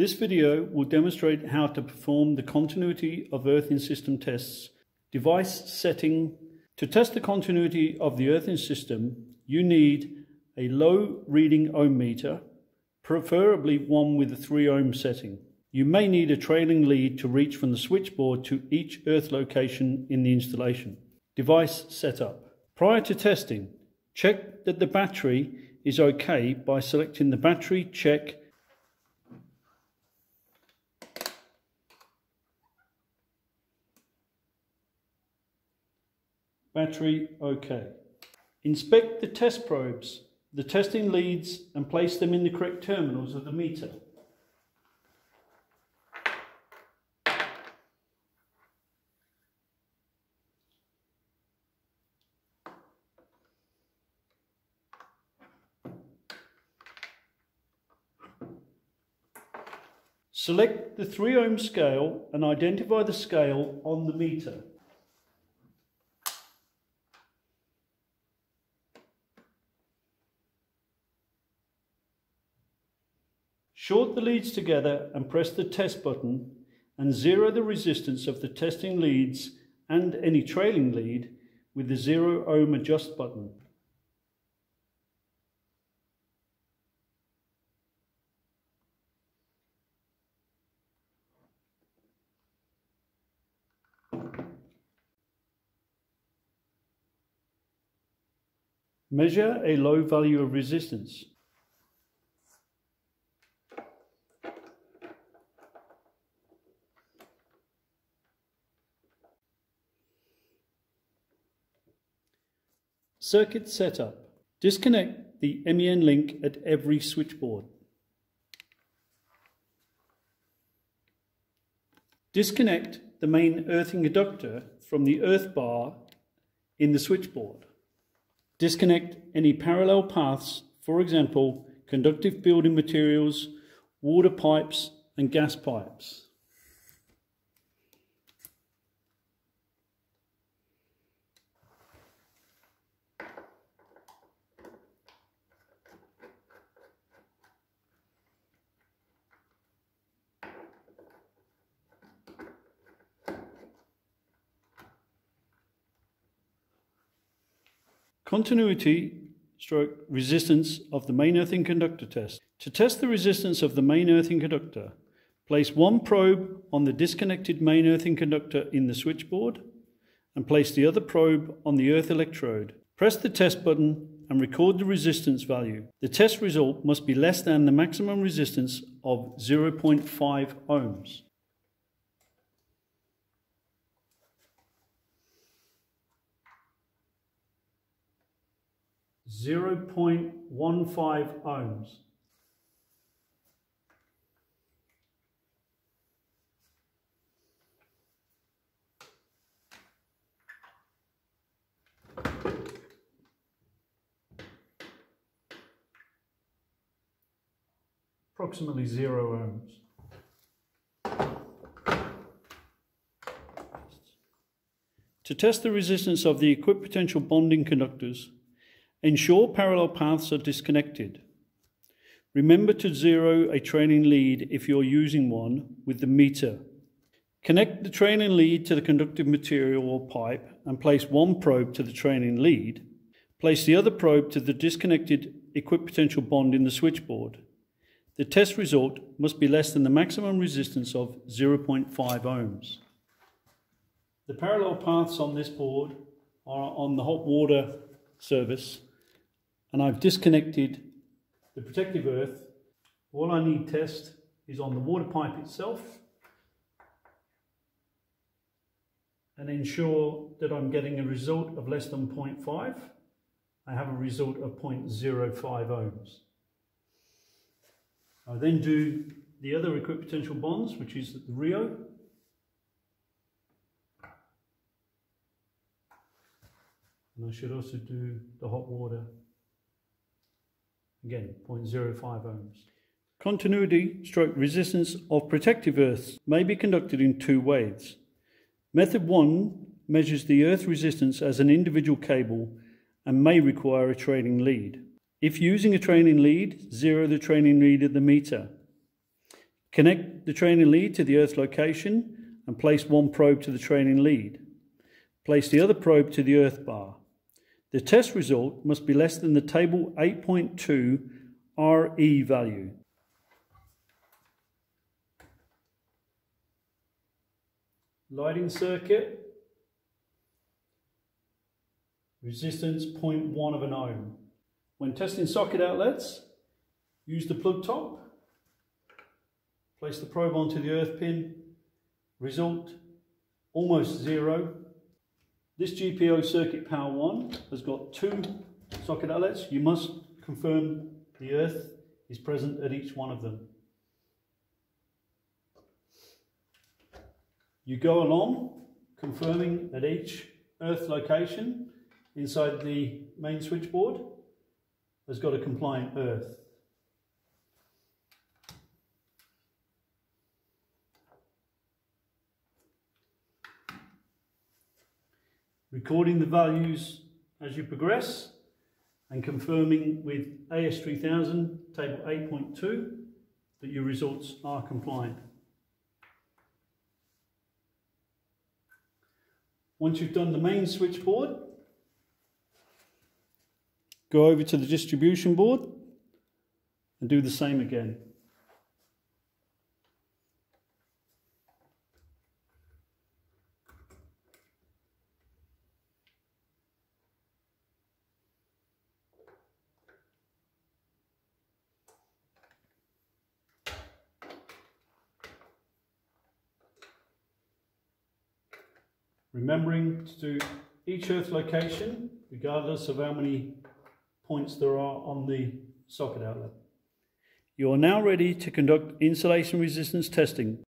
This video will demonstrate how to perform the continuity of earthing system tests. Device setting. To test the continuity of the earthing system, you need a low reading ohm meter, preferably one with a 3 ohm setting. You may need a trailing lead to reach from the switchboard to each earth location in the installation. Device setup. Prior to testing, check that the battery is okay by selecting the battery check Battery OK. Inspect the test probes, the testing leads and place them in the correct terminals of the meter. Select the 3 ohm scale and identify the scale on the meter. Short the leads together and press the test button and zero the resistance of the testing leads and any trailing lead with the zero ohm adjust button. Measure a low value of resistance. Circuit setup. Disconnect the MEN link at every switchboard. Disconnect the main earthing conductor from the earth bar in the switchboard. Disconnect any parallel paths, for example, conductive building materials, water pipes and gas pipes. Continuity stroke resistance of the main earthing conductor test. To test the resistance of the main earthing conductor, place one probe on the disconnected main earthing conductor in the switchboard and place the other probe on the earth electrode. Press the test button and record the resistance value. The test result must be less than the maximum resistance of 0.5 ohms. 0.15 ohms. Approximately zero ohms. To test the resistance of the equipotential bonding conductors, Ensure parallel paths are disconnected. Remember to zero a trailing lead if you're using one with the meter. Connect the trailing lead to the conductive material or pipe and place one probe to the trailing lead. Place the other probe to the disconnected equipotential bond in the switchboard. The test result must be less than the maximum resistance of 0.5 ohms. The parallel paths on this board are on the hot water service and I've disconnected the protective earth. All I need test is on the water pipe itself and ensure that I'm getting a result of less than 0.5. I have a result of 0.05 ohms. I then do the other equipotential bonds, which is the Rio. And I should also do the hot water Again, 0.05 ohms. Continuity stroke resistance of protective earths may be conducted in two ways. Method 1 measures the earth resistance as an individual cable and may require a trailing lead. If using a trailing lead, zero the trailing lead at the meter. Connect the trailing lead to the earth location and place one probe to the trailing lead. Place the other probe to the earth bar. The test result must be less than the table 8.2 RE value. Lighting circuit, resistance 0.1 of an ohm. When testing socket outlets, use the plug top, place the probe onto the earth pin, result almost zero. This GPO circuit power 1 has got two socket outlets. You must confirm the earth is present at each one of them. You go along confirming at each earth location inside the main switchboard has got a compliant earth. Recording the values as you progress and confirming with AS3000 table 8.2 that your results are compliant. Once you've done the main switchboard, go over to the distribution board and do the same again. Remembering to do each earth location, regardless of how many points there are on the socket outlet. You are now ready to conduct insulation resistance testing